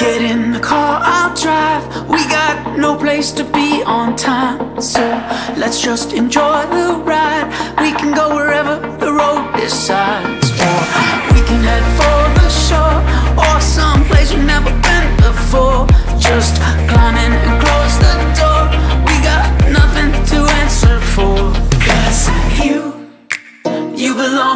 Get in the car, I'll drive. We got no place to be on time. So let's just enjoy the ride. We can go wherever the road decides. for. we can head for the shore or someplace we've never been before. Just climb in and close the door. We got nothing to answer for. Cause you, you belong.